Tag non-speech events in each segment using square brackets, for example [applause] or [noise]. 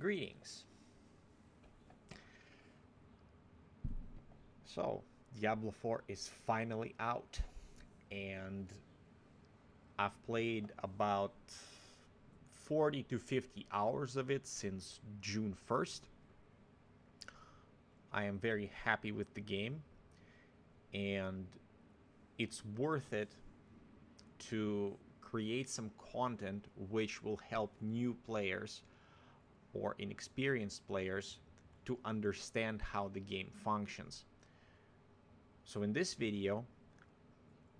Greetings. So, Diablo 4 is finally out, and I've played about 40 to 50 hours of it since June 1st. I am very happy with the game, and it's worth it to create some content which will help new players or inexperienced players to understand how the game functions. So in this video,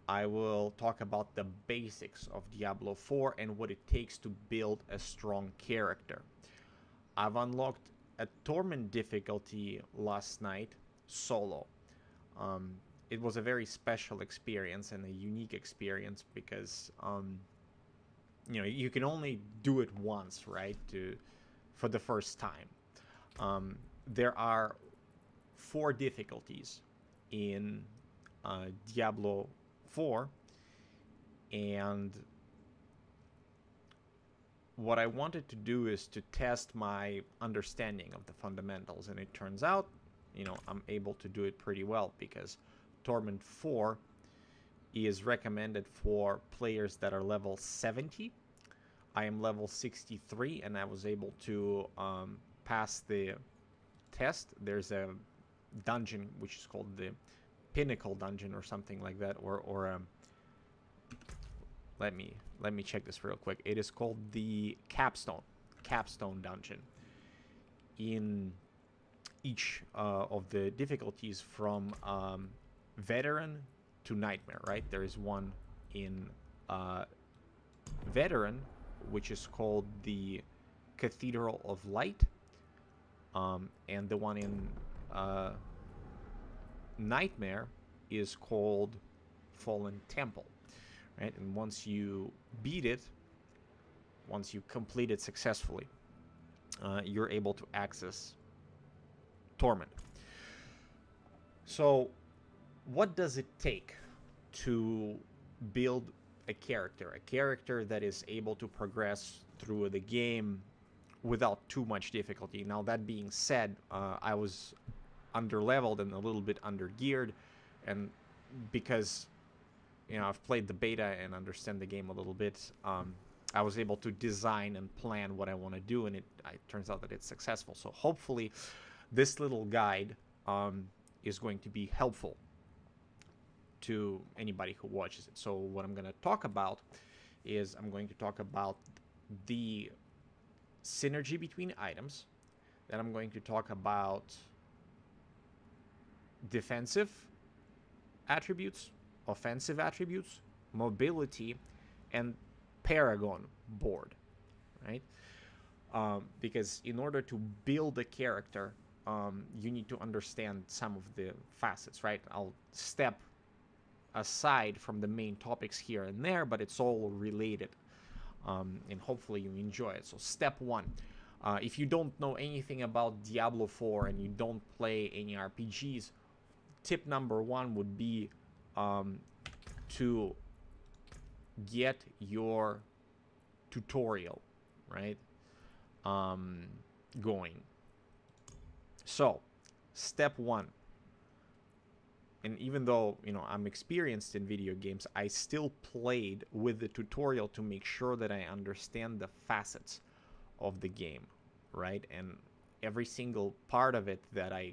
I will talk about the basics of Diablo 4 and what it takes to build a strong character. I've unlocked a Torment difficulty last night, solo. Um, it was a very special experience and a unique experience because um, you know you can only do it once, right? To for the first time. Um, there are four difficulties in uh, Diablo 4, and what I wanted to do is to test my understanding of the fundamentals, and it turns out, you know, I'm able to do it pretty well because Torment 4 is recommended for players that are level 70 I am level 63 and I was able to um, pass the test. There's a dungeon which is called the Pinnacle Dungeon or something like that, or or um, let me let me check this real quick. It is called the Capstone Capstone Dungeon. In each uh, of the difficulties from um, veteran to nightmare, right? There is one in uh, veteran which is called the Cathedral of Light, um, and the one in uh, Nightmare is called Fallen Temple, right? And once you beat it, once you complete it successfully, uh, you're able to access Torment. So, what does it take to build a character, a character that is able to progress through the game without too much difficulty. Now, that being said, uh, I was under leveled and a little bit under geared, and because you know I've played the beta and understand the game a little bit, um, I was able to design and plan what I want to do, and it, it, turns out that it's successful. So hopefully, this little guide um, is going to be helpful to anybody who watches it. So what I'm going to talk about is I'm going to talk about the synergy between items. Then I'm going to talk about defensive attributes, offensive attributes, mobility, and Paragon board, right? Um, because in order to build a character, um, you need to understand some of the facets, right? I'll step aside from the main topics here and there, but it's all related. Um, and hopefully you enjoy it. So step one, uh, if you don't know anything about Diablo 4 and you don't play any RPGs, tip number one would be um, to get your tutorial, right, um, going. So, step one, and even though you know I'm experienced in video games, I still played with the tutorial to make sure that I understand the facets of the game, right? And every single part of it that I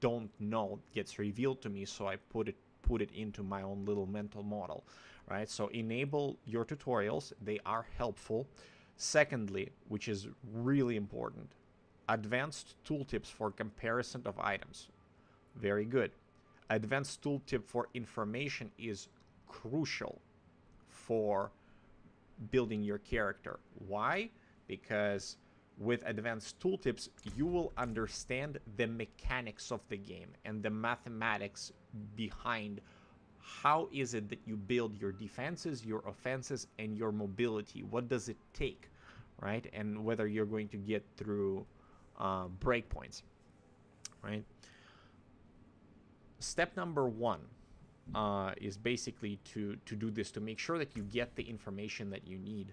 don't know gets revealed to me, so I put it put it into my own little mental model, right? So enable your tutorials; they are helpful. Secondly, which is really important, advanced tooltips for comparison of items. Very good advanced tooltip for information is crucial for building your character. Why? Because with advanced tooltips, you will understand the mechanics of the game and the mathematics behind how is it that you build your defenses, your offenses, and your mobility. What does it take, right? And whether you're going to get through uh, breakpoints, right? Step number one uh, is basically to to do this to make sure that you get the information that you need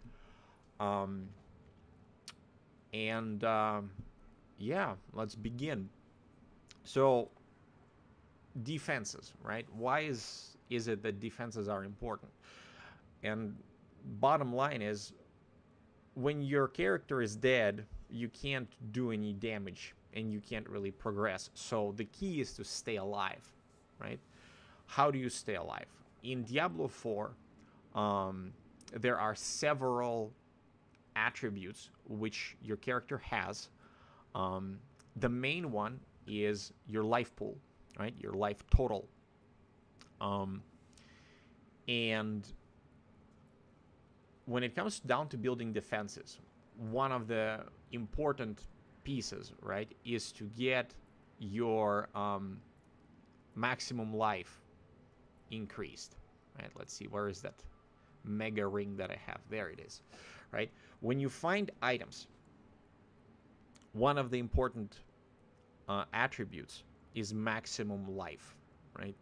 um, and um, yeah, let's begin. So, defenses, right? Why is is it that defenses are important? And bottom line is when your character is dead, you can't do any damage and you can't really progress. So the key is to stay alive, right? How do you stay alive? In Diablo 4, um, there are several attributes which your character has. Um, the main one is your life pool, right? Your life total. Um, and when it comes down to building defenses, one of the important pieces, right, is to get your um, maximum life increased, right? Let's see, where is that mega ring that I have? There it is, right? When you find items, one of the important uh, attributes is maximum life, right?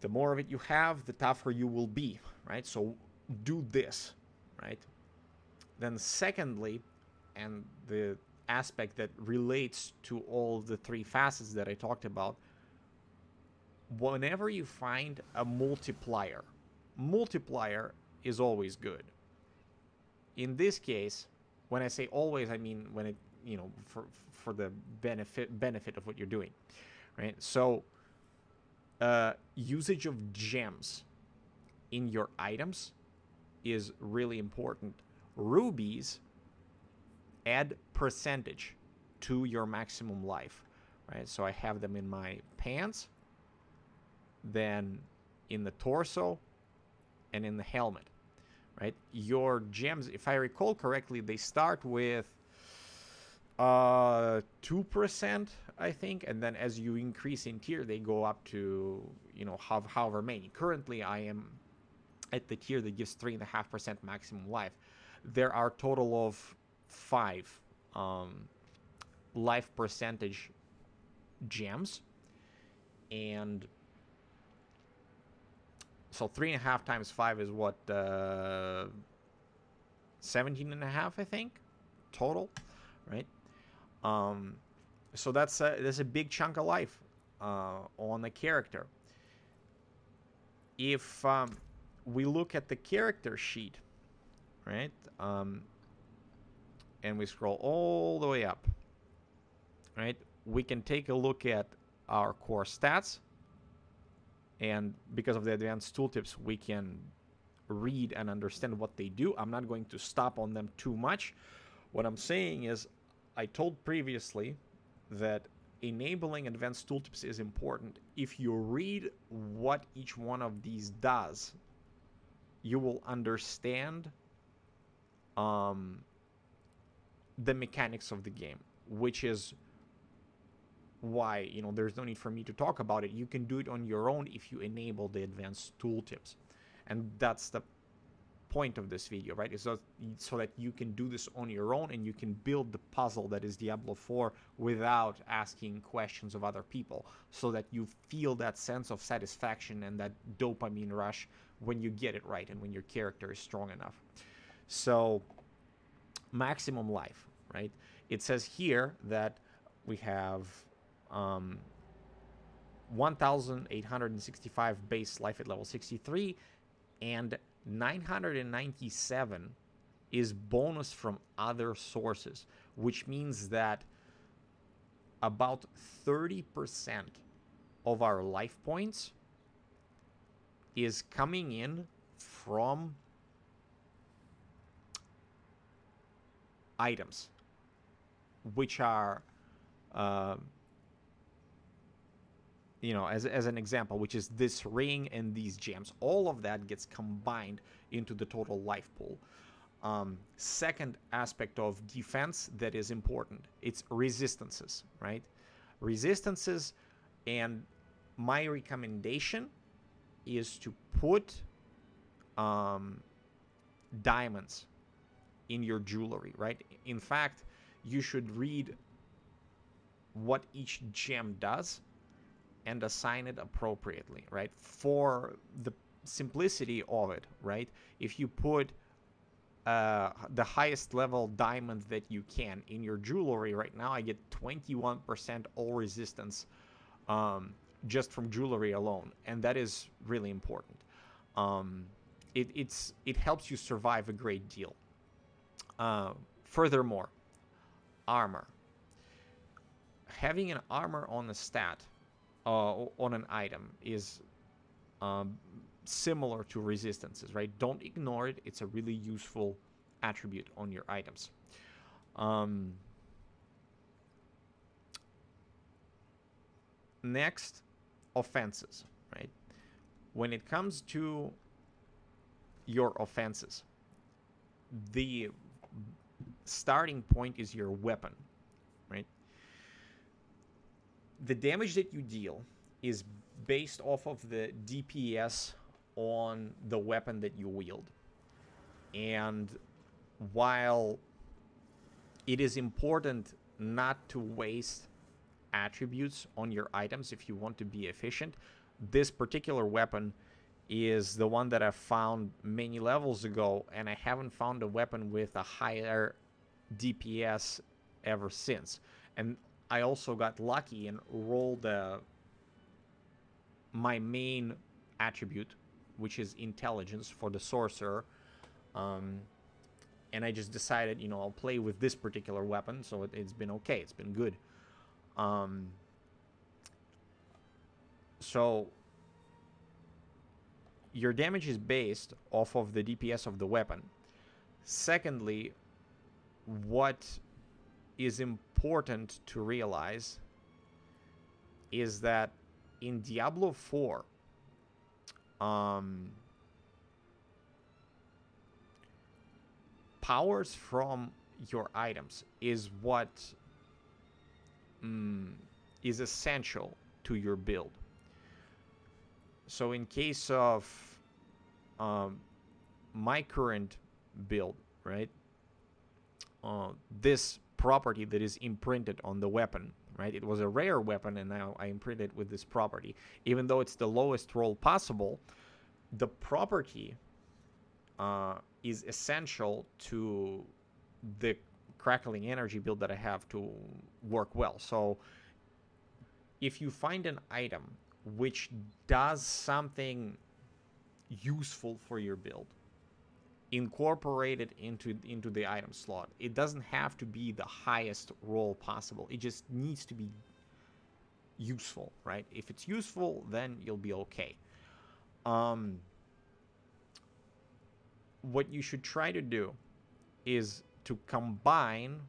The more of it you have, the tougher you will be, right? So do this, right? Then, secondly, and the aspect that relates to all the three facets that I talked about, whenever you find a multiplier, multiplier is always good. In this case, when I say always, I mean when it, you know, for for the benefit benefit of what you're doing, right? So, uh, usage of gems in your items is really important. Rubies add percentage to your maximum life, right? So I have them in my pants, then in the torso, and in the helmet, right? Your gems, if I recall correctly, they start with uh 2% i think and then as you increase in tier they go up to you know however, however many currently i am at the tier that gives 3.5% maximum life. There are total of five um, life percentage gems. And so three and a half times five is what, uh, 17 and a half, I think, total, right? Um, so that's a, that's a big chunk of life uh, on the character. If um, we look at the character sheet, right? Um, and we scroll all the way up, right? We can take a look at our core stats. And because of the advanced tooltips, we can read and understand what they do. I'm not going to stop on them too much. What I'm saying is, I told previously that enabling advanced tooltips is important. If you read what each one of these does, you will understand um, the mechanics of the game, which is why you know there's no need for me to talk about it. You can do it on your own if you enable the advanced tooltips, and that's the point of this video, right? Is so, so that you can do this on your own and you can build the puzzle that is Diablo 4 without asking questions of other people, so that you feel that sense of satisfaction and that dopamine rush when you get it right and when your character is strong enough. So, maximum life, right? It says here that we have um, 1,865 base life at level 63 and 997 is bonus from other sources, which means that about 30% of our life points is coming in from items, which are, uh, you know, as, as an example, which is this ring and these gems. All of that gets combined into the total life pool. Um, second aspect of defense that is important it's resistances right resistances and my recommendation is to put um, diamonds in your jewelry, right? In fact, you should read what each gem does and assign it appropriately, right? For the simplicity of it, right? If you put uh, the highest level diamond that you can in your jewelry right now i get 21% all resistance um, just from jewelry alone and that is really important um, it, it's it helps you survive a great deal uh, furthermore armor having an armor on a stat uh, on an item is um, similar to resistances, right? Don't ignore it. It's a really useful attribute on your items. Um, next, offenses, right? When it comes to your offenses, the starting point is your weapon, right? The damage that you deal is based off of the DPS on the weapon that you wield. And while it is important not to waste attributes on your items if you want to be efficient, this particular weapon is the one that I found many levels ago, and I haven't found a weapon with a higher DPS ever since. And I also got lucky and rolled a, my main attribute which is intelligence for the sorcerer. Um, and I just decided, you know, I'll play with this particular weapon, so it, has been okay. It's been good. Um, so your damage is based off of the DPS of the weapon. Secondly, what is important to realize is that in Diablo 4, um, powers from your items is what mm, is essential to your build. So in case of um, my current build, right, uh, this property that is imprinted on the weapon, right? It was a rare weapon, and now I imprinted with this property. Even though it's the lowest roll possible, the property uh, is essential to the crackling energy build that I have to work well. So if you find an item which does something useful for your build, incorporate it into into the item slot. It doesn't have to be the highest roll possible. It just needs to be useful, right? If it's useful, then you'll be okay. Um, what you should try to do is to combine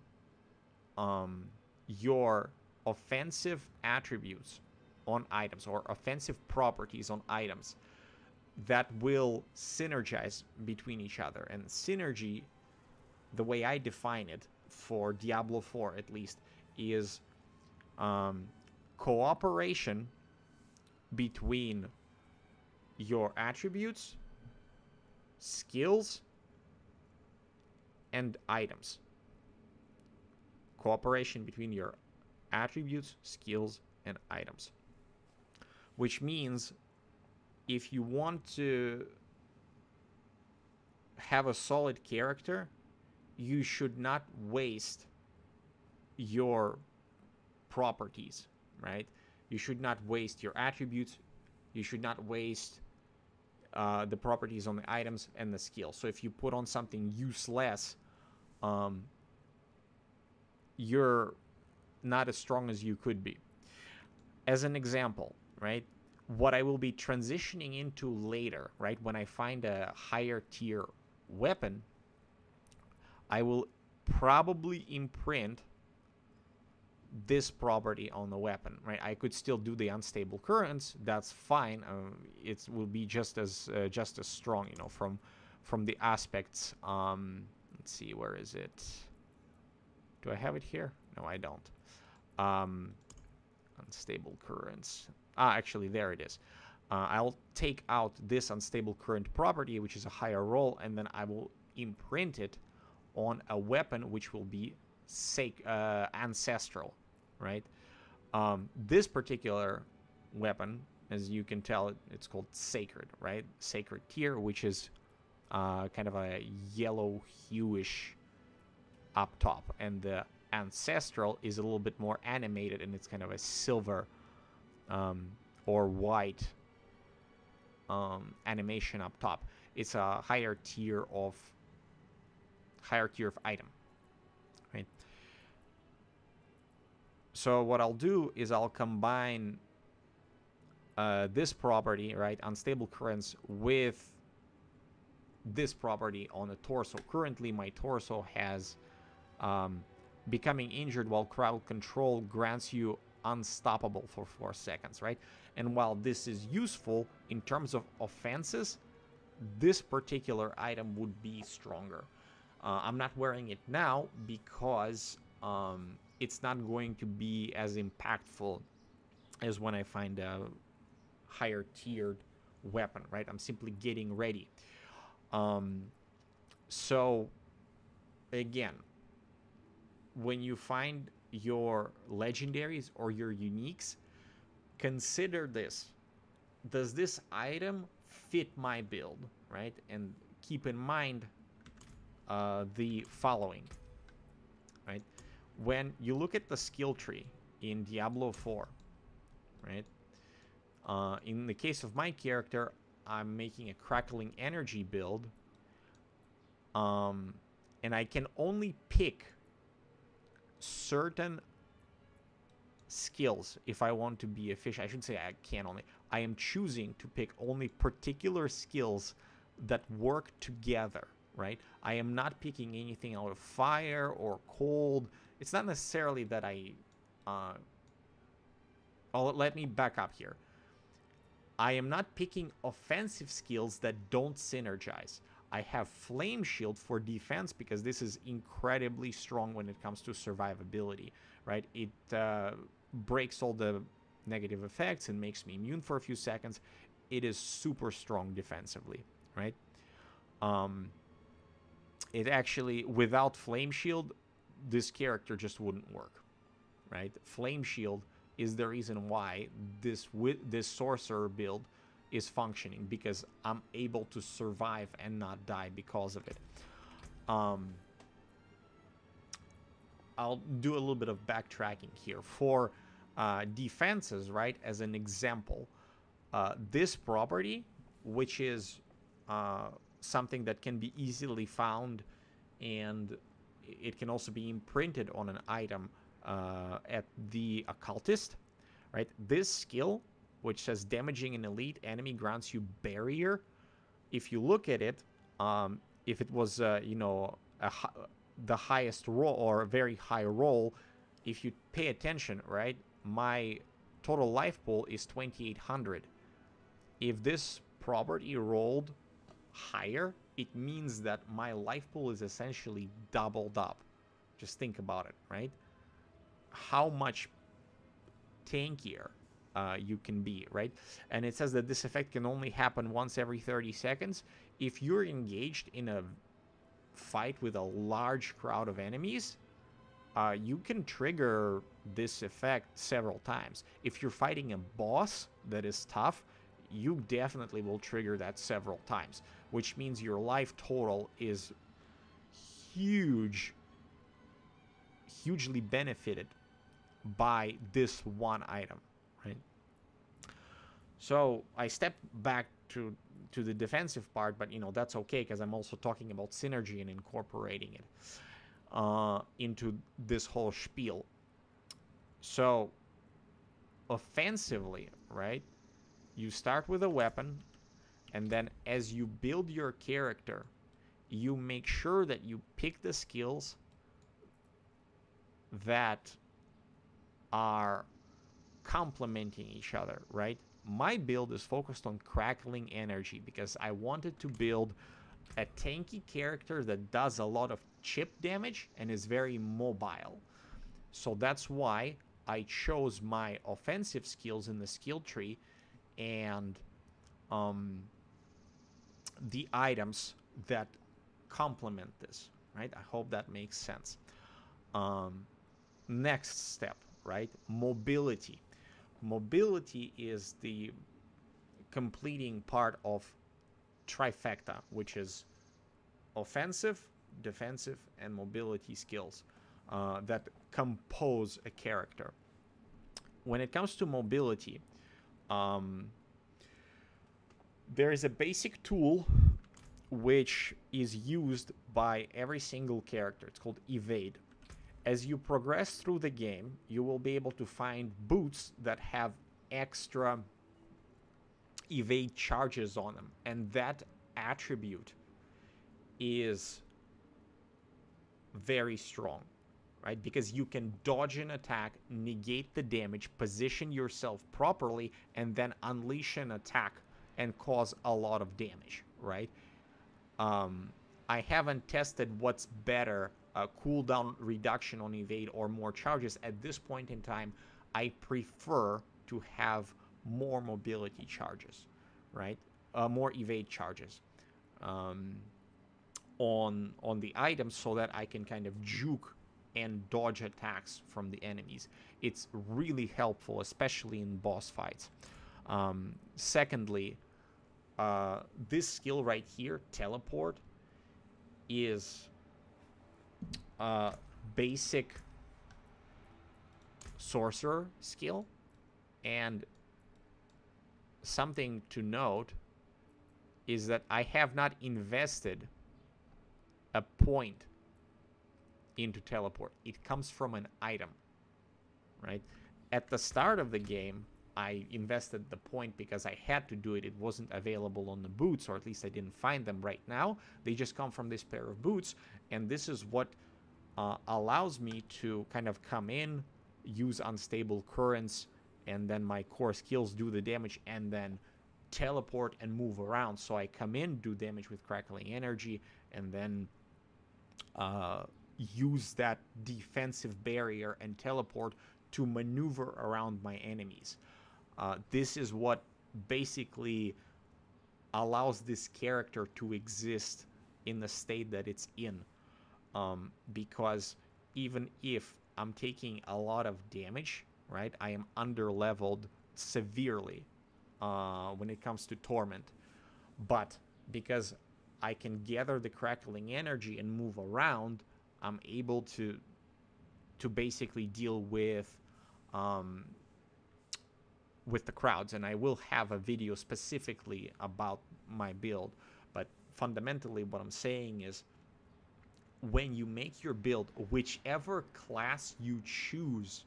um, your offensive attributes on items or offensive properties on items that will synergize between each other. And synergy, the way I define it for Diablo 4 at least, is um, cooperation between your attributes, skills, and items. Cooperation between your attributes, skills, and items. Which means if you want to have a solid character, you should not waste your properties, right? You should not waste your attributes. You should not waste uh, the properties on the items and the skills. So if you put on something useless, um, you're not as strong as you could be. As an example, right? What I will be transitioning into later, right? When I find a higher tier weapon, I will probably imprint this property on the weapon, right? I could still do the unstable currents. That's fine. Um, it will be just as uh, just as strong, you know, from from the aspects. Um, let's see, where is it? Do I have it here? No, I don't. Um, unstable currents. Ah, actually, there it is. Uh, I'll take out this unstable current property, which is a higher roll, and then I will imprint it on a weapon which will be sac- uh, ancestral, right? Um, this particular weapon, as you can tell, it's called sacred, right? Sacred tier, which is uh, kind of a yellow hueish up top, and the ancestral is a little bit more animated, and it's kind of a silver um, or white um, animation up top. It's a higher tier of higher tier of item, right? So what I'll do is I'll combine uh, this property, right, unstable currents, with this property on the torso. Currently, my torso has um, becoming injured while crowd control grants you unstoppable for 4 seconds, right? And while this is useful in terms of offenses, this particular item would be stronger. Uh, I'm not wearing it now because um, it's not going to be as impactful as when I find a higher tiered weapon, right? I'm simply getting ready. Um, so, again, when you find your legendaries or your uniques, consider this. Does this item fit my build, right? And keep in mind uh, the following, right? When you look at the skill tree in Diablo 4, right? Uh, in the case of my character, I'm making a crackling energy build. Um, and I can only pick certain skills if I want to be efficient. I should say I can only. I am choosing to pick only particular skills that work together, right? I am not picking anything out of fire or cold. It's not necessarily that I. Uh, oh, let me back up here. I am not picking offensive skills that don't synergize. I have Flame Shield for defense because this is incredibly strong when it comes to survivability, right? It uh, breaks all the negative effects and makes me immune for a few seconds. It is super strong defensively, right? Um, it actually, without Flame Shield, this character just wouldn't work, right? Flame Shield is the reason why this this sorcerer build is functioning because I'm able to survive and not die because of it. Um, I'll do a little bit of backtracking here for uh, defenses, right? As an example, uh, this property, which is uh, something that can be easily found and it can also be imprinted on an item uh, at the occultist, right? This skill, which says damaging an elite enemy grants you barrier. If you look at it, um, if it was, uh, you know, the highest roll or a very high roll, if you pay attention, right, my total life pool is 2800. If this property rolled higher, it means that my life pool is essentially doubled up. Just think about it, right? how much tankier uh, you can be, right? And it says that this effect can only happen once every 30 seconds. If you're engaged in a fight with a large crowd of enemies, uh, you can trigger this effect several times. If you're fighting a boss that is tough, you definitely will trigger that several times, which means your life total is huge, hugely benefited by this one item? So I step back to to the defensive part, but you know that's okay because I'm also talking about synergy and incorporating it uh, into this whole spiel. So offensively, right? You start with a weapon, and then as you build your character, you make sure that you pick the skills that are complementing each other, right? My build is focused on crackling energy because I wanted to build a tanky character that does a lot of chip damage and is very mobile. So that's why I chose my offensive skills in the skill tree and um, the items that complement this, right? I hope that makes sense. Um, next step right? Mobility. Mobility is the completing part of trifecta, which is offensive, defensive, and mobility skills uh, that compose a character. When it comes to mobility, um, there is a basic tool which is used by every single character. It's called evade. As you progress through the game, you will be able to find boots that have extra evade charges on them, and that attribute is very strong, right? Because you can dodge an attack, negate the damage, position yourself properly, and then unleash an attack and cause a lot of damage, right? Um, I haven't tested what's better, a cooldown reduction on evade or more charges. At this point in time, I prefer to have more mobility charges, right? Uh, more evade charges um, on on the items so that I can kind of juke and dodge attacks from the enemies. It's really helpful, especially in boss fights. Um, secondly, uh, this skill right here, teleport, is a basic sorcerer skill and something to note is that I have not invested a point into teleport. It comes from an item, right? At the start of the game, I invested the point because I had to do it. It wasn't available on the boots, or at least I didn't find them right now. They just come from this pair of boots, and this is what uh, allows me to kind of come in, use unstable currents, and then my core skills do the damage and then teleport and move around. So I come in, do damage with crackling energy, and then uh, use that defensive barrier and teleport to maneuver around my enemies. Uh, this is what basically allows this character to exist in the state that it's in. Um, because even if I'm taking a lot of damage, right? I am under leveled severely uh, when it comes to torment, but because I can gather the crackling energy and move around, I'm able to to basically deal with um, with the crowds. And I will have a video specifically about my build. But fundamentally, what I'm saying is when you make your build, whichever class you choose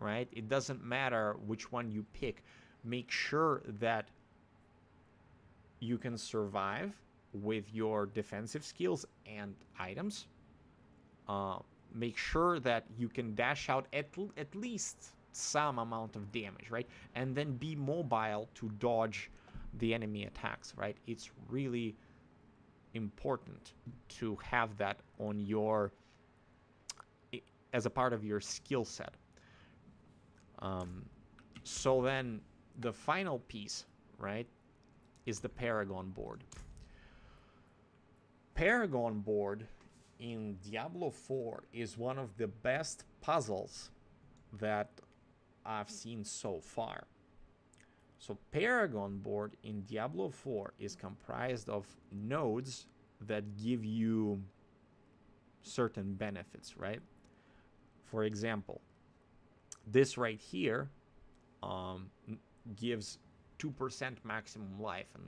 right? It doesn't matter which one you pick. Make sure that you can survive with your defensive skills and items. Uh, make sure that you can dash out at, at least some amount of damage, right? And then be mobile to dodge the enemy attacks, right? It's really important to have that on your as a part of your skill set um, so then the final piece, right, is the Paragon board. Paragon board in Diablo 4 is one of the best puzzles that I've seen so far. So Paragon board in Diablo 4 is comprised of nodes that give you certain benefits, right? For example, this right here um, gives 2% maximum life. And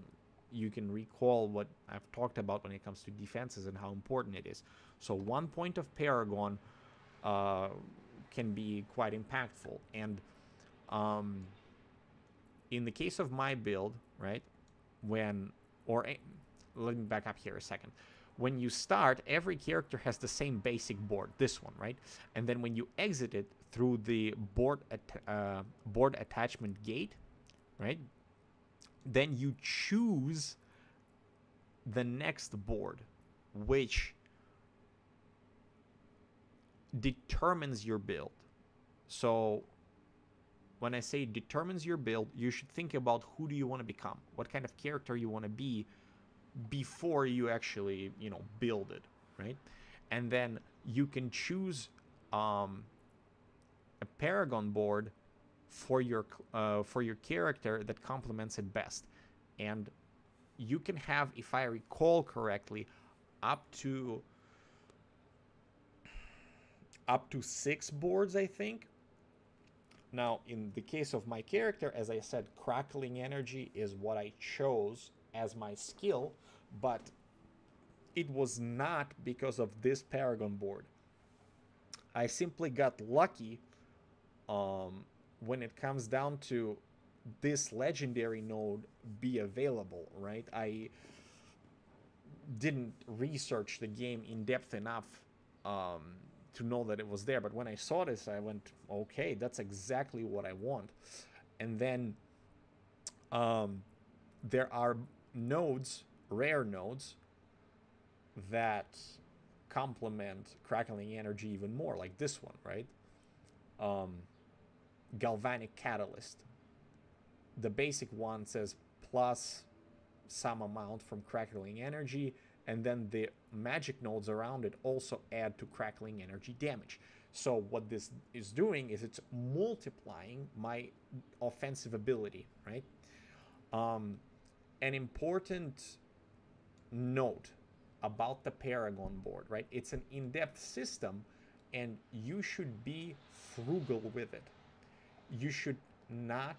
you can recall what I've talked about when it comes to defenses and how important it is. So one point of Paragon uh, can be quite impactful. And um, in the case of my build, right, when, or let me back up here a second when you start, every character has the same basic board, this one, right? And then when you exit it through the board at, uh, board attachment gate, right? Then you choose the next board, which determines your build. So when I say determines your build, you should think about who do you want to become, what kind of character you want to be, before you actually you know build it right and then you can choose um, a paragon board for your uh, for your character that complements it best and you can have if i recall correctly up to up to six boards, I think. Now, in the case of my character, as I said, crackling energy is what I chose as my skill, but it was not because of this Paragon board. I simply got lucky um, when it comes down to this legendary node be available, right? I didn't research the game in depth enough um, to know that it was there, but when I saw this, I went, okay, that's exactly what I want. And then um, there are nodes, rare nodes, that complement crackling energy even more, like this one, right? Um, galvanic catalyst. The basic one says plus some amount from crackling energy, and then the magic nodes around it also add to crackling energy damage. So what this is doing is it's multiplying my offensive ability, right? Um, an important note about the Paragon board, right? It's an in-depth system and you should be frugal with it. You should not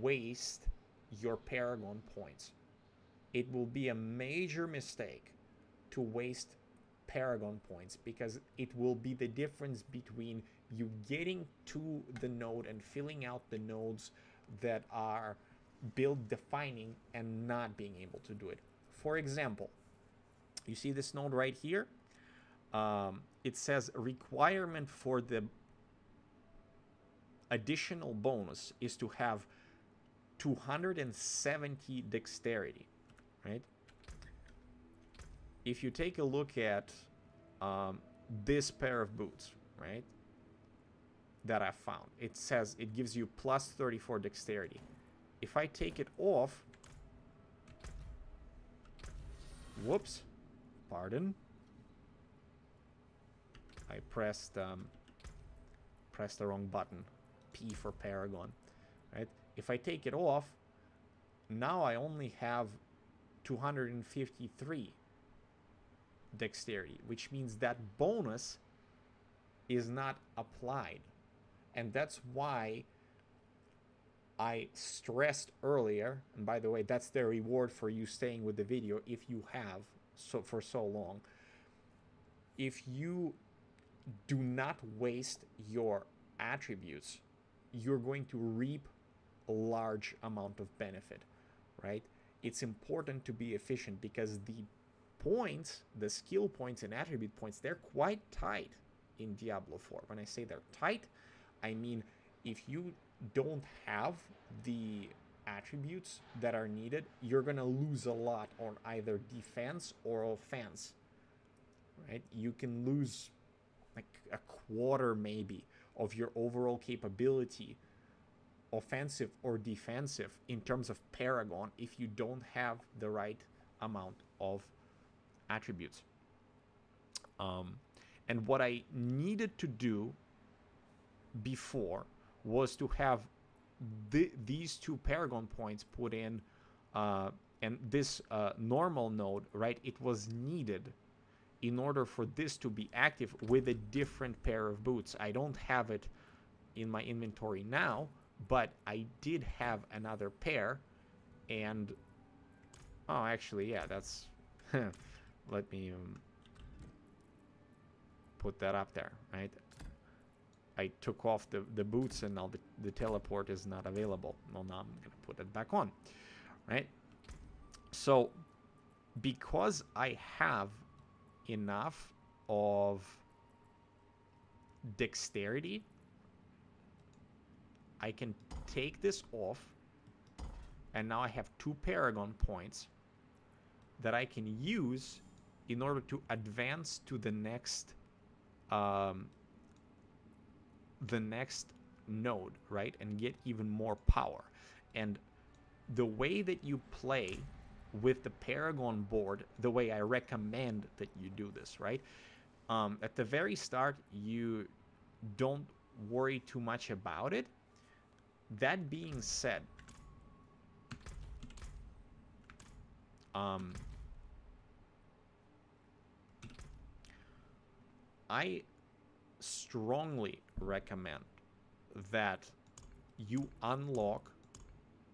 waste your Paragon points. It will be a major mistake to waste Paragon points because it will be the difference between you getting to the node and filling out the nodes that are build defining and not being able to do it. For example, you see this node right here? Um, it says requirement for the additional bonus is to have 270 dexterity, right? If you take a look at um, this pair of boots, right, that I found, it says it gives you plus 34 dexterity. If I take it off, whoops, pardon. I pressed um, pressed the wrong button. P for Paragon, right? If I take it off, now I only have 253 dexterity, which means that bonus is not applied. And that's why I stressed earlier, and by the way, that's the reward for you staying with the video if you have so for so long. If you do not waste your attributes, you're going to reap a large amount of benefit, right? It's important to be efficient because the points, the skill points and attribute points, they're quite tight in Diablo 4. When I say they're tight, I mean if you don't have the attributes that are needed, you're going to lose a lot on either defense or offense. Right? You can lose like a quarter maybe of your overall capability offensive or defensive in terms of paragon if you don't have the right amount of attributes. Um, and what I needed to do before was to have the, these two paragon points put in uh, and this uh, normal node, right, it was needed in order for this to be active with a different pair of boots. I don't have it in my inventory now, but I did have another pair and oh actually yeah that's [laughs] let me um, put that up there right I took off the, the boots and now the, the teleport is not available. Well, now I'm going to put it back on, right? So because I have enough of dexterity, I can take this off and now I have two Paragon points that I can use in order to advance to the next um, the next node, right? And get even more power. And the way that you play with the Paragon board, the way I recommend that you do this, right? Um, at the very start, you don't worry too much about it. That being said, um, I strongly recommend that you unlock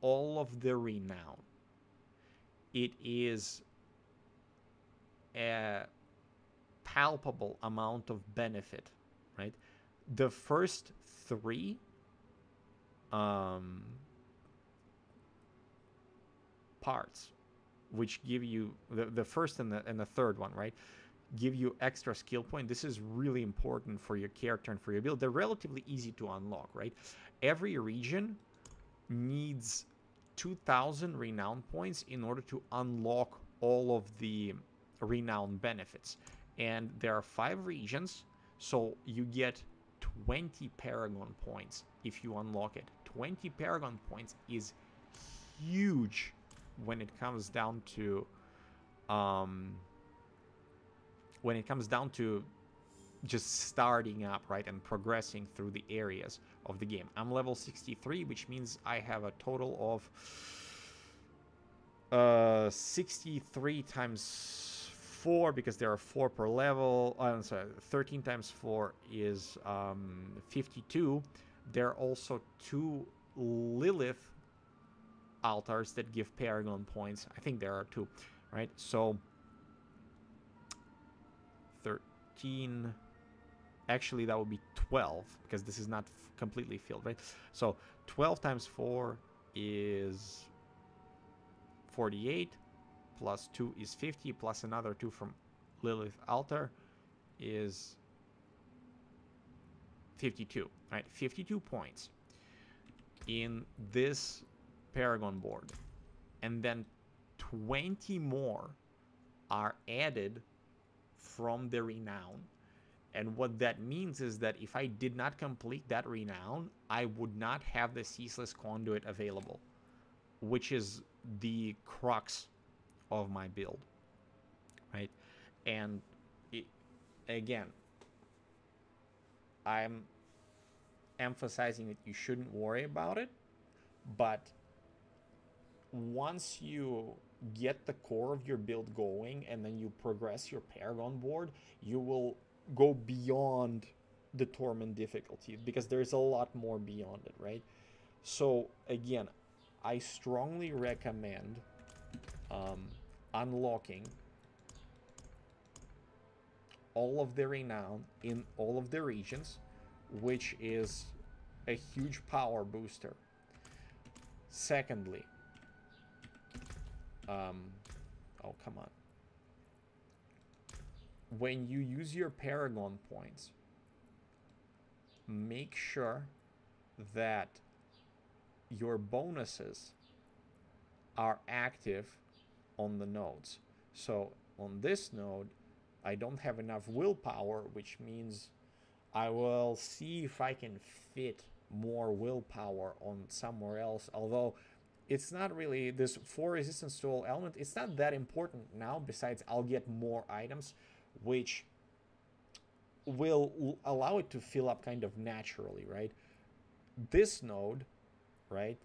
all of the renown. It is a palpable amount of benefit, right? The first three um, parts, which give you the, the first and the, and the third one, right? Give you extra skill point. This is really important for your character and for your build. They're relatively easy to unlock, right? Every region needs 2000 renown points in order to unlock all of the renown benefits. And there are five regions, so you get 20 Paragon points if you unlock it. 20 Paragon points is huge when it comes down to um, when it comes down to just starting up, right, and progressing through the areas of the game. I'm level 63, which means I have a total of uh, 63 times 4, because there are 4 per level. Oh, I'm sorry, 13 times 4 is um, 52. There are also two Lilith altars that give Paragon points. I think there are two, right? So 13 actually that would be 12 because this is not completely filled, right? So 12 times 4 is 48 plus 2 is 50 plus another 2 from Lilith altar is 52, right? 52 points in this Paragon board. And then 20 more are added from the renown. And what that means is that if I did not complete that renown, I would not have the ceaseless conduit available, which is the crux of my build, right? And it, again, I'm emphasizing that you shouldn't worry about it, but once you get the core of your build going and then you progress your Paragon board, you will go beyond the Torment difficulty because there's a lot more beyond it, right? So, again, I strongly recommend um, unlocking all of the renown in all of the regions, which is a huge power booster. Secondly, um, oh, come on. When you use your Paragon points, make sure that your bonuses are active on the nodes. So on this node, I don't have enough willpower, which means I will see if I can fit more willpower on somewhere else. Although it's not really this four resistance to all element. It's not that important now besides i'll get more items which will allow it to fill up kind of naturally right? This node right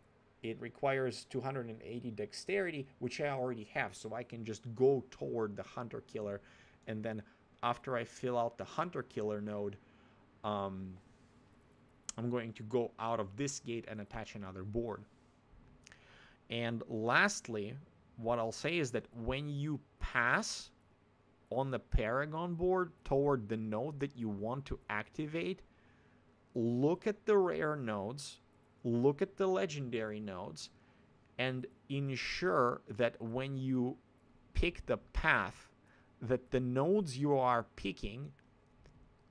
it requires 280 dexterity which i already have so i can just go toward the hunter killer. And then after i fill out the hunter killer node um, i'm going to go out of this gate and attach another board and lastly, what I'll say is that when you pass on the Paragon board toward the node that you want to activate, look at the rare nodes, look at the legendary nodes, and ensure that when you pick the path, that the nodes you are picking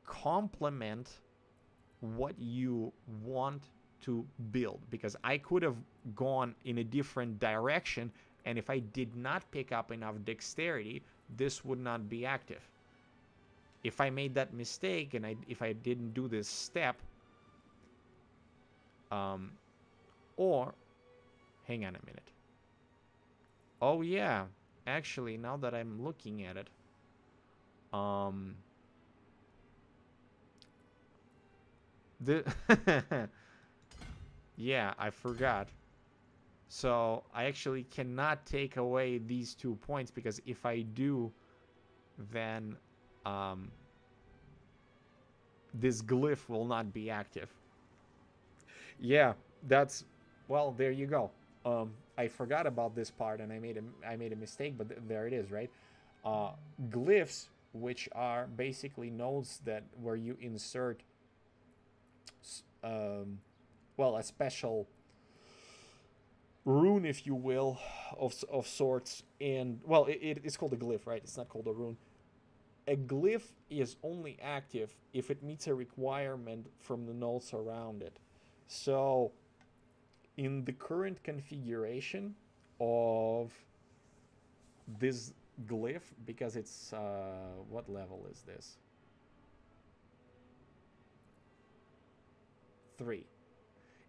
complement what you want to build because I could have gone in a different direction and if I did not pick up enough dexterity, this would not be active. If I made that mistake and I, if I didn't do this step, um, or, hang on a minute. Oh yeah, actually, now that I'm looking at it, um, the [laughs] Yeah, I forgot. So I actually cannot take away these two points because if I do, then um, this glyph will not be active. Yeah, that's well. There you go. Um, I forgot about this part and I made a I made a mistake, but th there it is, right? Uh, glyphs, which are basically nodes that where you insert, um, well, a special rune, if you will, of of sorts, and well, it, it's called a glyph, right? It's not called a rune. A glyph is only active if it meets a requirement from the nodes around it. So in the current configuration of this glyph, because it's, uh, what level is this? Three.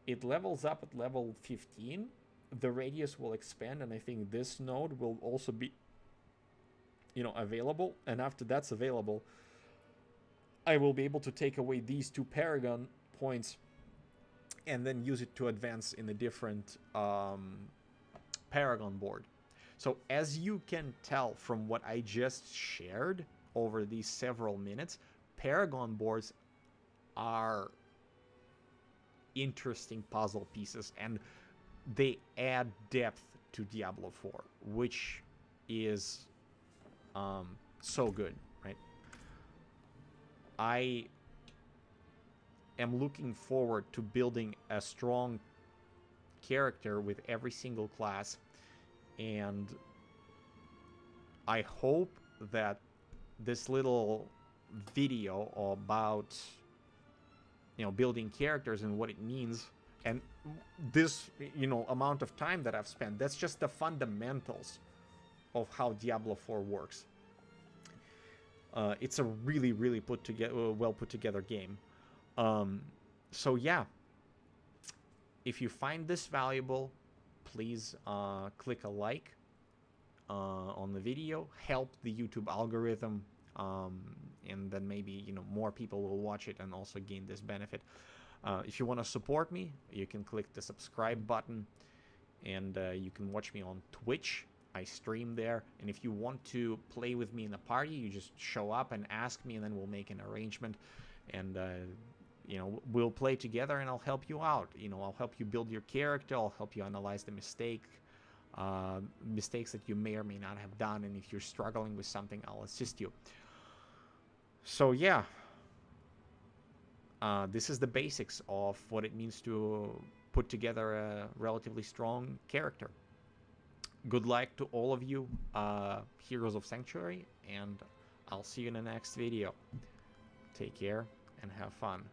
It levels up at level 15. The radius will expand, and I think this node will also be, you know, available. And after that's available, I will be able to take away these two paragon points and then use it to advance in a different um, Paragon board. So as you can tell from what I just shared over these several minutes, Paragon boards are interesting puzzle pieces and they add depth to Diablo 4, which is um, so good, right? I am looking forward to building a strong character with every single class and I hope that this little video about you know building characters and what it means. And this you know amount of time that I've spent that's just the fundamentals of how Diablo 4 works. Uh, it's a really really put together well put together game. Um, so yeah, if you find this valuable, please uh, click a like uh, on the video, help the YouTube algorithm, um, and then maybe you know more people will watch it and also gain this benefit. Uh, if you want to support me, you can click the subscribe button, and uh, you can watch me on Twitch. I stream there, and if you want to play with me in a party, you just show up and ask me, and then we'll make an arrangement. And uh, you know we'll play together and i'll help you out you know i'll help you build your character i'll help you analyze the mistake uh, mistakes that you may or may not have done and if you're struggling with something i'll assist you so yeah. Uh, this is the basics of what it means to put together a relatively strong character. Good luck to all of you uh, heroes of sanctuary and i'll see you in the next video. Take care and have fun